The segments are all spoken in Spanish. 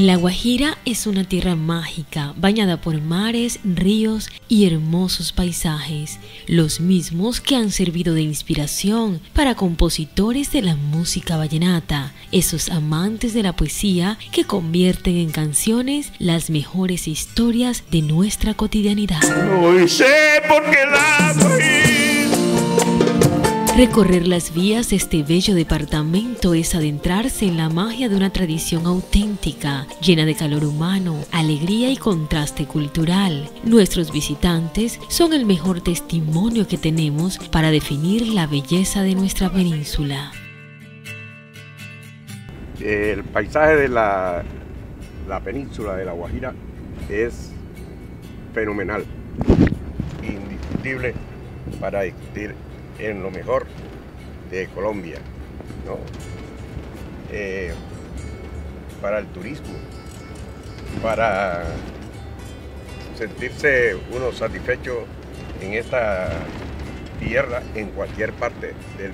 La Guajira es una tierra mágica, bañada por mares, ríos y hermosos paisajes, los mismos que han servido de inspiración para compositores de la música vallenata, esos amantes de la poesía que convierten en canciones las mejores historias de nuestra cotidianidad. sé por qué la Recorrer las vías de este bello departamento es adentrarse en la magia de una tradición auténtica, llena de calor humano, alegría y contraste cultural. Nuestros visitantes son el mejor testimonio que tenemos para definir la belleza de nuestra península. El paisaje de la, la península de La Guajira es fenomenal, indiscutible para discutir en lo mejor de Colombia, eh, para el turismo, para sentirse uno satisfecho en esta tierra en cualquier parte del,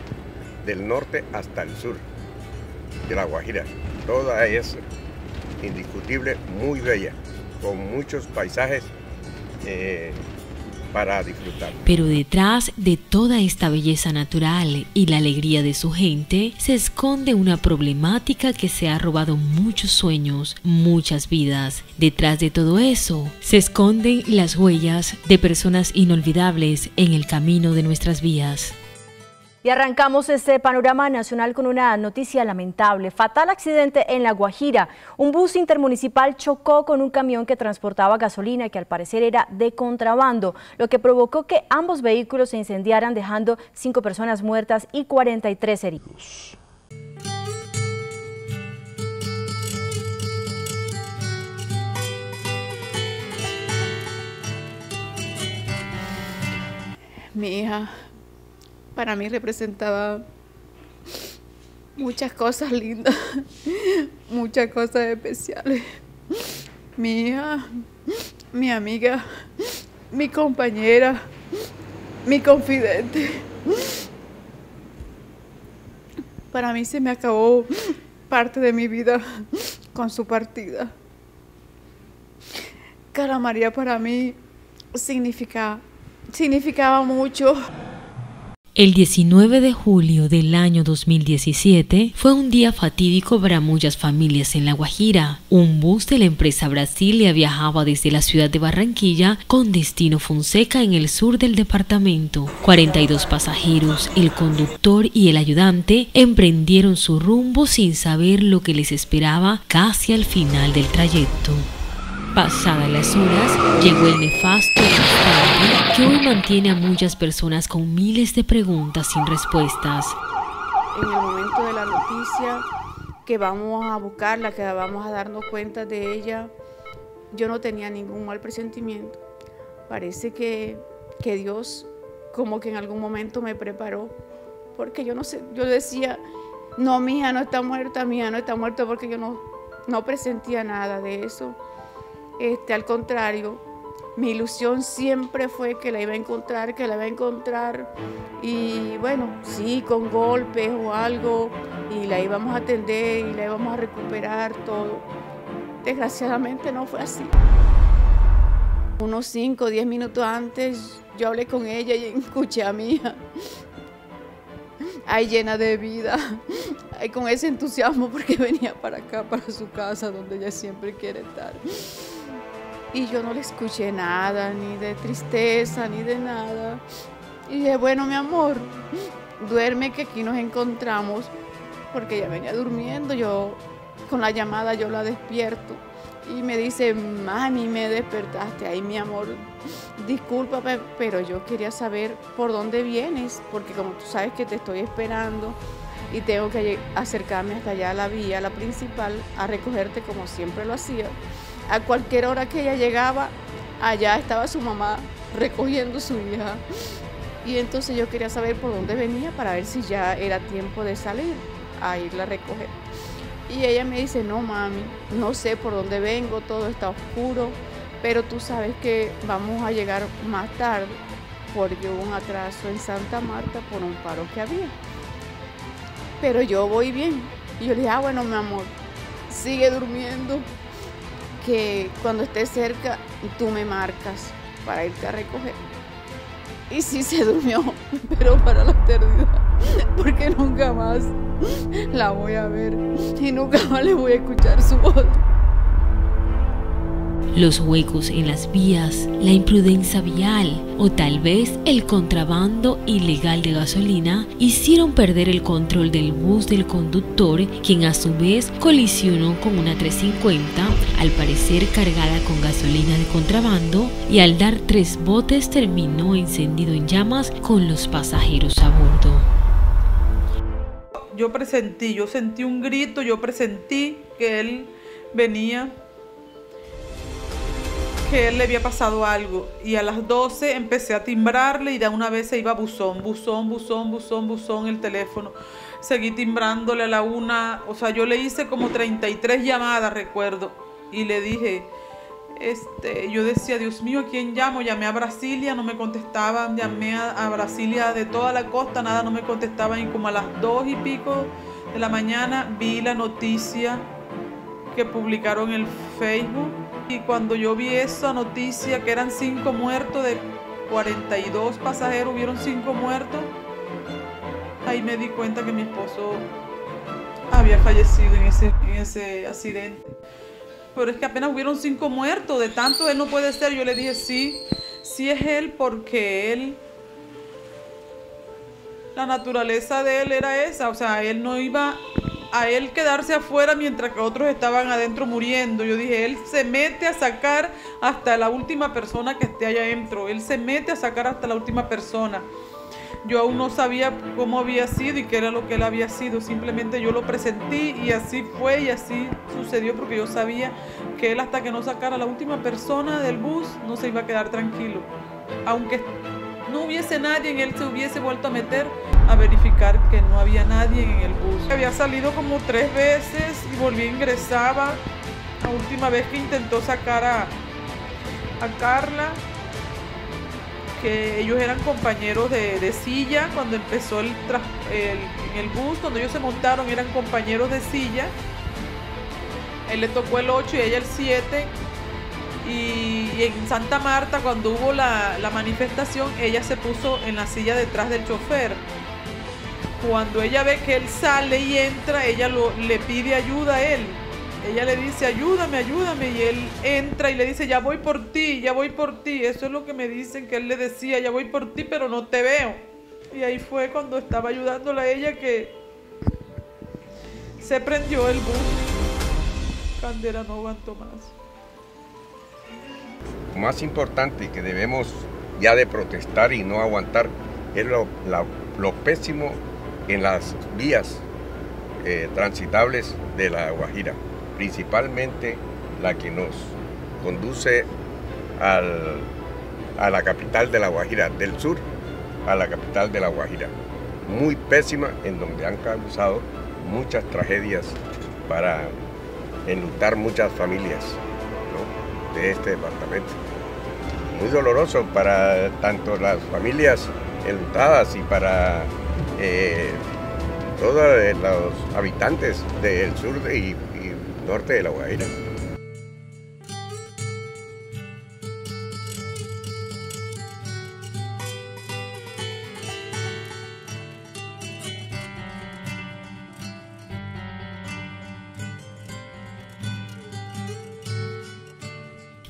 del norte hasta el sur de la Guajira. Toda es indiscutible, muy bella, con muchos paisajes eh, para disfrutar. Pero detrás de toda esta belleza natural y la alegría de su gente se esconde una problemática que se ha robado muchos sueños, muchas vidas. Detrás de todo eso se esconden las huellas de personas inolvidables en el camino de nuestras vías. Y arrancamos este panorama nacional con una noticia lamentable. Fatal accidente en La Guajira. Un bus intermunicipal chocó con un camión que transportaba gasolina que al parecer era de contrabando, lo que provocó que ambos vehículos se incendiaran dejando cinco personas muertas y 43 heridos. Mi hija para mí representaba muchas cosas lindas, muchas cosas especiales. Mi hija, mi amiga, mi compañera, mi confidente. Para mí se me acabó parte de mi vida con su partida. Cara María para mí significa, significaba mucho. El 19 de julio del año 2017 fue un día fatídico para muchas familias en La Guajira. Un bus de la empresa Brasilia viajaba desde la ciudad de Barranquilla con destino Fonseca en el sur del departamento. 42 pasajeros, el conductor y el ayudante emprendieron su rumbo sin saber lo que les esperaba casi al final del trayecto. Pasadas las horas, llegó el nefasto hoy mantiene a muchas personas con miles de preguntas sin respuestas. En el momento de la noticia que vamos a buscarla, que vamos a darnos cuenta de ella, yo no tenía ningún mal presentimiento. Parece que, que Dios como que en algún momento me preparó, porque yo no sé, yo decía, no, mi hija no está muerta, mi hija no está muerta, porque yo no, no presentía nada de eso. Este, al contrario, mi ilusión siempre fue que la iba a encontrar, que la iba a encontrar y bueno, sí, con golpes o algo y la íbamos a atender y la íbamos a recuperar todo. Desgraciadamente no fue así. Unos 5 o 10 minutos antes yo hablé con ella y escuché a mi hija. Ay, llena de vida, con ese entusiasmo porque venía para acá, para su casa, donde ella siempre quiere estar y yo no le escuché nada, ni de tristeza, ni de nada. Y dije, bueno, mi amor, duerme que aquí nos encontramos, porque ella venía durmiendo, yo con la llamada yo la despierto y me dice, mami, me despertaste, ay mi amor, discúlpame, pero yo quería saber por dónde vienes, porque como tú sabes que te estoy esperando y tengo que acercarme hasta allá a la vía, la principal, a recogerte como siempre lo hacía a cualquier hora que ella llegaba, allá estaba su mamá recogiendo su hija. Y entonces yo quería saber por dónde venía para ver si ya era tiempo de salir a irla a recoger. Y ella me dice, no mami, no sé por dónde vengo, todo está oscuro, pero tú sabes que vamos a llegar más tarde porque hubo un atraso en Santa Marta por un paro que había. Pero yo voy bien. Y yo le dije, ah, bueno, mi amor, sigue durmiendo que cuando esté cerca tú me marcas para irte a recoger. Y sí se durmió, pero para la eternidad, porque nunca más la voy a ver y nunca más le voy a escuchar su voz. Los huecos en las vías, la imprudencia vial o tal vez el contrabando ilegal de gasolina hicieron perder el control del bus del conductor, quien a su vez colisionó con una 350, al parecer cargada con gasolina de contrabando, y al dar tres botes terminó encendido en llamas con los pasajeros a bordo. Yo presentí, yo sentí un grito, yo presentí que él venía él le había pasado algo y a las 12 empecé a timbrarle y de una vez se iba buzón, buzón, buzón, buzón, buzón el teléfono. Seguí timbrándole a la una, o sea, yo le hice como 33 llamadas, recuerdo, y le dije, este, yo decía, Dios mío, ¿a quién llamo? Llamé a Brasilia, no me contestaban, llamé a, a Brasilia de toda la costa, nada, no me contestaban y como a las dos y pico de la mañana vi la noticia que publicaron en el Facebook y cuando yo vi esa noticia que eran cinco muertos de 42 pasajeros, hubieron cinco muertos, ahí me di cuenta que mi esposo había fallecido en ese, en ese accidente. Pero es que apenas hubieron cinco muertos, de tanto él no puede ser. Yo le dije, sí, sí es él porque él, la naturaleza de él era esa, o sea, él no iba a él quedarse afuera mientras que otros estaban adentro muriendo. Yo dije, él se mete a sacar hasta la última persona que esté allá adentro. Él se mete a sacar hasta la última persona. Yo aún no sabía cómo había sido y qué era lo que él había sido. Simplemente yo lo presentí y así fue y así sucedió porque yo sabía que él hasta que no sacara la última persona del bus no se iba a quedar tranquilo. Aunque no hubiese nadie, en él se hubiese vuelto a meter a verificar que no había nadie en el bus. Había salido como tres veces y volví ingresaba. La última vez que intentó sacar a, Carla, que ellos eran compañeros de, silla cuando empezó el, el, el bus, cuando ellos se montaron eran compañeros de silla. Él le tocó el 8 y ella el 7 y, en Santa Marta, cuando hubo la, manifestación, ella se puso en la silla detrás del chofer. Cuando ella ve que él sale y entra, ella le pide ayuda a él. Ella le dice, ayúdame, ayúdame. Y él entra y le dice, ya voy por ti, ya voy por ti. Eso es lo que me dicen que él le decía, ya voy por ti, pero no te veo. Y ahí fue cuando estaba ayudándola a ella que se prendió el bus. Candera no aguantó más más importante que debemos ya de protestar y no aguantar es lo, pésimo en las vías eh, transitables de la Guajira, principalmente la que nos conduce a la capital de la Guajira, del sur a la capital de la Guajira. Muy pésima en donde han causado muchas tragedias para enlutar muchas familias de este departamento muy doloroso para tanto las familias enlutadas y para eh, todos los habitantes del sur y norte de La Guaira.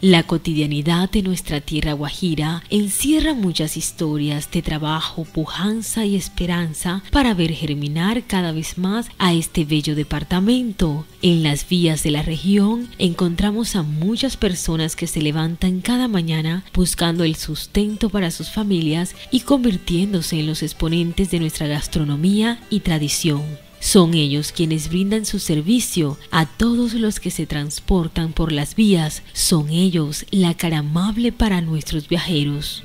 La cotidianidad de nuestra tierra guajira encierra muchas historias de trabajo, pujanza y esperanza para ver germinar cada vez más a este bello departamento. En las vías de la región encontramos a muchas personas que se levantan cada mañana buscando el sustento para sus familias y convirtiéndose en los exponentes de nuestra gastronomía y tradición. Son ellos quienes brindan su servicio a todos los que se transportan por las vías. Son ellos la cara amable para nuestros viajeros.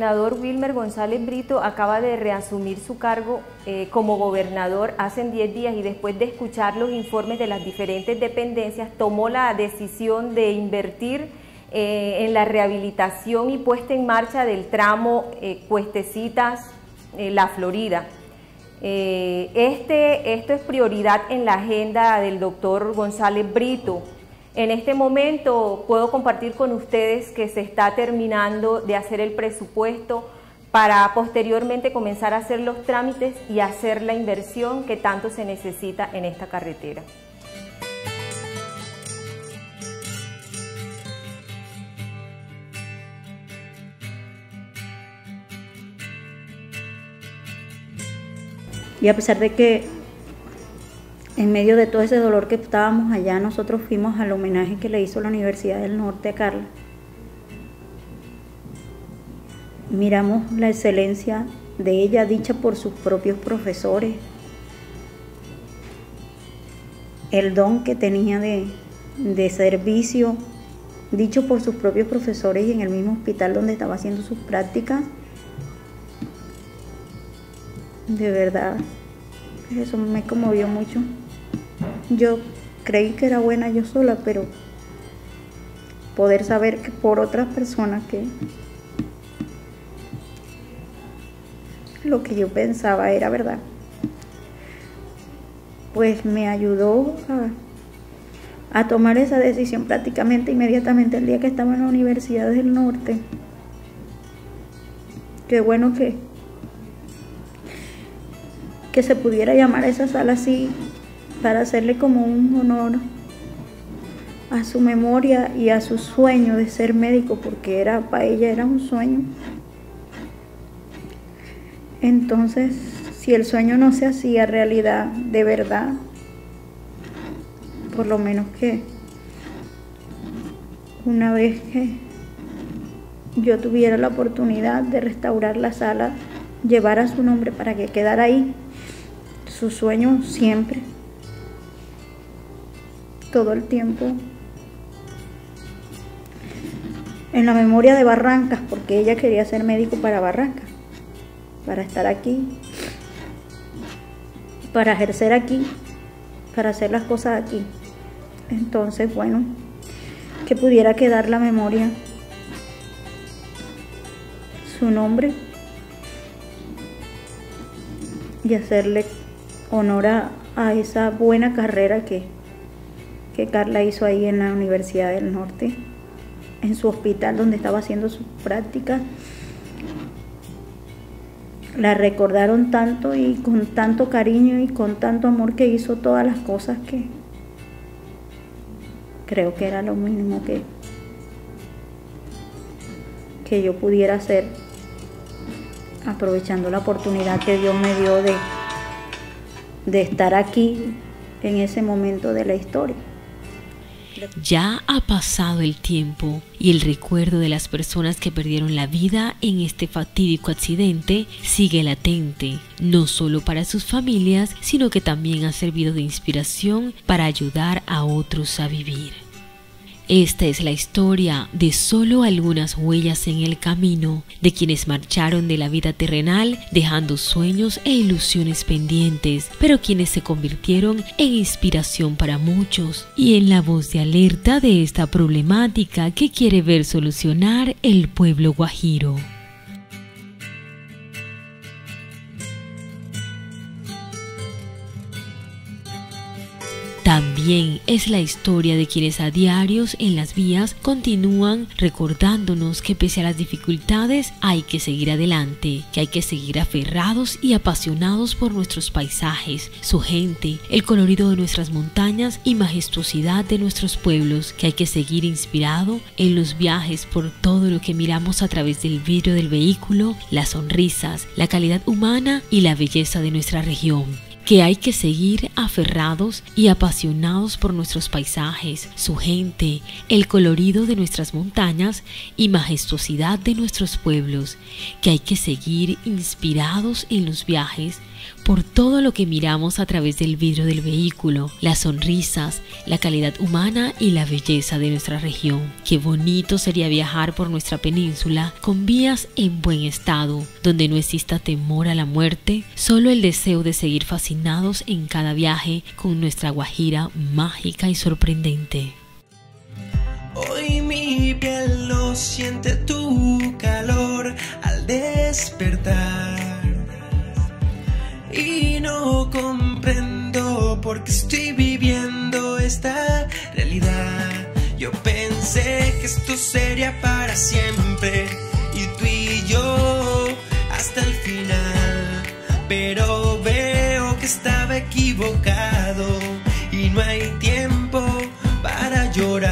Gobernador Wilmer González Brito acaba de reasumir su cargo eh, como gobernador hace 10 días y después de escuchar los informes de las diferentes dependencias tomó la decisión de invertir eh, en la rehabilitación y puesta en marcha del tramo eh, Cuestecitas La Florida. este, esto es prioridad en la agenda del doctor González Brito. En este momento puedo compartir con ustedes que se está terminando de hacer el presupuesto para posteriormente comenzar a hacer los trámites y hacer la inversión que tanto se necesita en esta carretera. Y a pesar de que en medio de todo ese dolor que estábamos allá, nosotros fuimos al homenaje que le hizo la Universidad del Norte a Carla. Miramos la excelencia de ella dicha por sus propios profesores, el don que tenía de, de servicio dicho por sus propios profesores y en el mismo hospital donde estaba haciendo sus prácticas. De verdad, eso me conmovió mucho. Yo creí que era buena yo sola, pero poder saber que por otras personas que lo que yo pensaba era verdad, pues me ayudó a, a tomar esa decisión prácticamente inmediatamente el día que estaba en la Universidad del Norte. Qué bueno que, que se pudiera llamar esa sala así para hacerle como un honor a su memoria y a su sueño de ser médico, porque era para ella era un sueño. Entonces, si el sueño no se hacía realidad de verdad, por lo menos que una vez que yo tuviera la oportunidad de restaurar la sala, llevar a su nombre para que quedara ahí, su sueño siempre todo el tiempo en la memoria de Barrancas, porque ella quería ser médico para Barrancas, para estar aquí, para ejercer aquí, para hacer las cosas aquí. Entonces, bueno, que pudiera quedar la memoria, su nombre y hacerle honor a, a esa buena carrera que que Carla hizo ahí en la Universidad del Norte, en su hospital donde estaba haciendo su práctica. La recordaron tanto y con tanto cariño y con tanto amor que hizo todas las cosas que creo que era lo mínimo que, que yo pudiera hacer aprovechando la oportunidad que Dios me dio de, de estar aquí en ese momento de la historia. Ya ha pasado el tiempo y el recuerdo de las personas que perdieron la vida en este fatídico accidente sigue latente, no solo para sus familias, sino que también ha servido de inspiración para ayudar a otros a vivir. Esta es la historia de solo algunas huellas en el camino de quienes marcharon de la vida terrenal dejando sueños e ilusiones pendientes, pero quienes se convirtieron en inspiración para muchos y en la voz de alerta de esta problemática que quiere ver solucionar el pueblo guajiro. También es la historia de quienes a diarios en las vías continúan recordándonos que pese a las dificultades hay que seguir adelante, que hay que seguir aferrados y apasionados por nuestros paisajes, su gente, el colorido de nuestras montañas y majestuosidad de nuestros pueblos, que hay que seguir inspirado en los viajes por todo lo que miramos a través del vidrio del vehículo, las sonrisas, la calidad humana y la belleza de nuestra región que hay que seguir aferrados y apasionados por nuestros paisajes, su gente, el colorido de nuestras montañas y majestuosidad de nuestros pueblos, que hay que seguir inspirados en los viajes por todo lo que miramos a través del vidrio del vehículo, las sonrisas, la calidad humana y la belleza de nuestra región. Qué bonito sería viajar por nuestra península con vías en buen estado, donde no exista temor a la muerte, solo el deseo de seguir en cada viaje con nuestra Guajira mágica y sorprendente. Hoy mi piel lo siente tu calor al despertar y no comprendo por qué estoy viviendo esta realidad. Yo pensé que esto sería para siempre y tú y yo hasta el final, pero estaba equivocado y no hay tiempo para llorar.